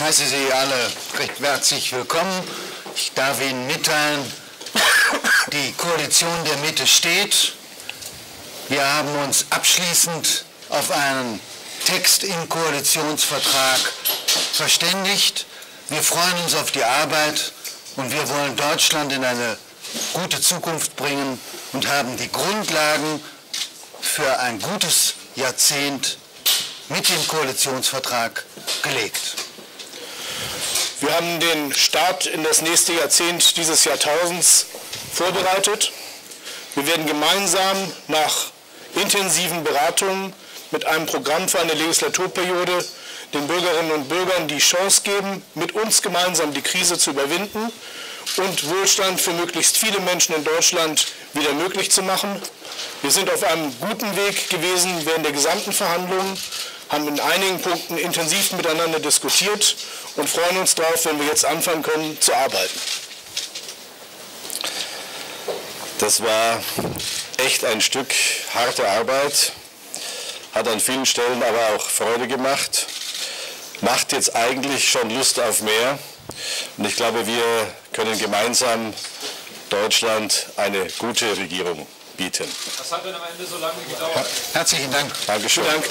heiße Sie alle recht herzlich willkommen. Ich darf Ihnen mitteilen, die Koalition der Mitte steht. Wir haben uns abschließend auf einen Text im Koalitionsvertrag verständigt. Wir freuen uns auf die Arbeit und wir wollen Deutschland in eine gute Zukunft bringen und haben die Grundlagen für ein gutes Jahrzehnt mit dem Koalitionsvertrag gelegt. Wir haben den Start in das nächste Jahrzehnt dieses Jahrtausends vorbereitet. Wir werden gemeinsam nach intensiven Beratungen mit einem Programm für eine Legislaturperiode den Bürgerinnen und Bürgern die Chance geben, mit uns gemeinsam die Krise zu überwinden und Wohlstand für möglichst viele Menschen in Deutschland wieder möglich zu machen. Wir sind auf einem guten Weg gewesen während der gesamten Verhandlungen, haben in einigen Punkten intensiv miteinander diskutiert und freuen uns darauf, wenn wir jetzt anfangen können zu arbeiten. Das war echt ein Stück harte Arbeit, hat an vielen Stellen aber auch Freude gemacht, macht jetzt eigentlich schon Lust auf mehr. Und ich glaube, wir können gemeinsam Deutschland eine gute Regierung bieten. Was hat denn am Ende so lange gedauert? Herzlichen Dank. Dankeschön. Dank.